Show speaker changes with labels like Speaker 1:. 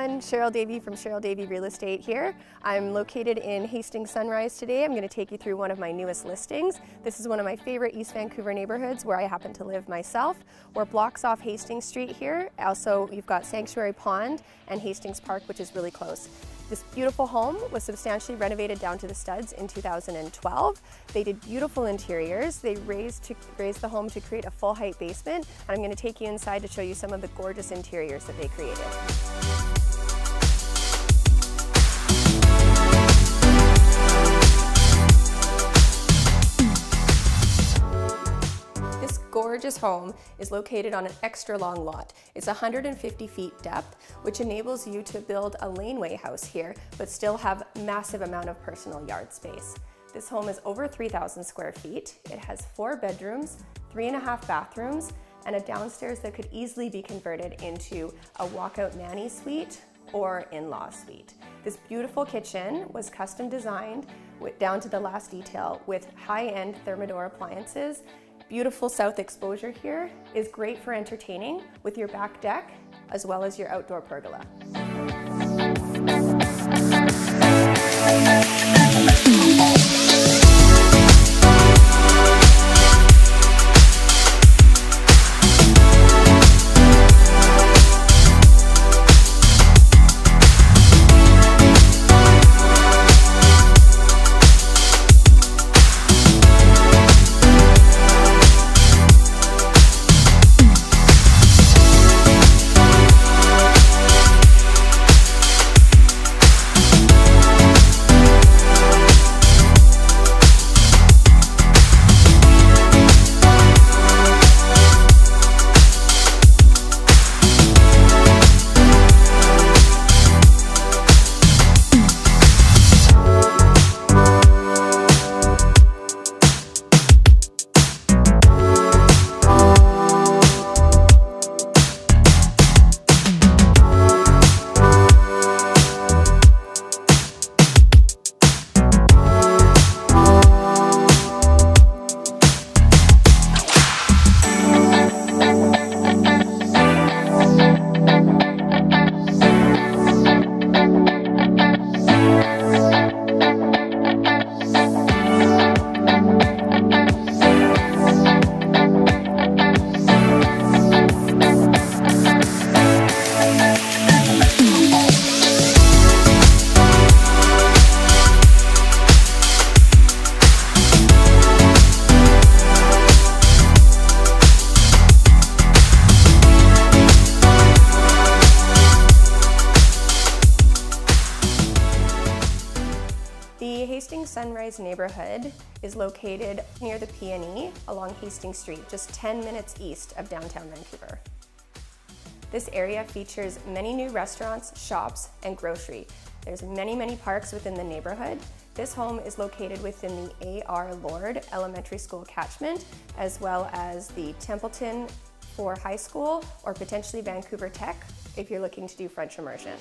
Speaker 1: Cheryl Davie from Cheryl Davie Real Estate here. I'm located in Hastings Sunrise today. I'm going to take you through one of my newest listings. This is one of my favorite East Vancouver neighborhoods where I happen to live myself. We're blocks off Hastings Street here. Also, you've got Sanctuary Pond and Hastings Park, which is really close. This beautiful home was substantially renovated down to the studs in 2012. They did beautiful interiors. They raised, to, raised the home to create a full height basement. And I'm going to take you inside to show you some of the gorgeous interiors that they created. Gorgeous home is located on an extra long lot. It's 150 feet depth, which enables you to build a laneway house here, but still have massive amount of personal yard space. This home is over 3,000 square feet. It has four bedrooms, three and a half bathrooms, and a downstairs that could easily be converted into a walkout nanny suite or in-law suite. This beautiful kitchen was custom designed with, down to the last detail with high-end Thermador appliances beautiful south exposure here is great for entertaining with your back deck as well as your outdoor pergola. Hastings Sunrise neighborhood is located near the PNE along Hastings Street, just 10 minutes east of downtown Vancouver. This area features many new restaurants, shops, and grocery. There's many, many parks within the neighborhood. This home is located within the A.R. Lord Elementary School catchment, as well as the Templeton for high school or potentially Vancouver Tech if you're looking to do French immersion.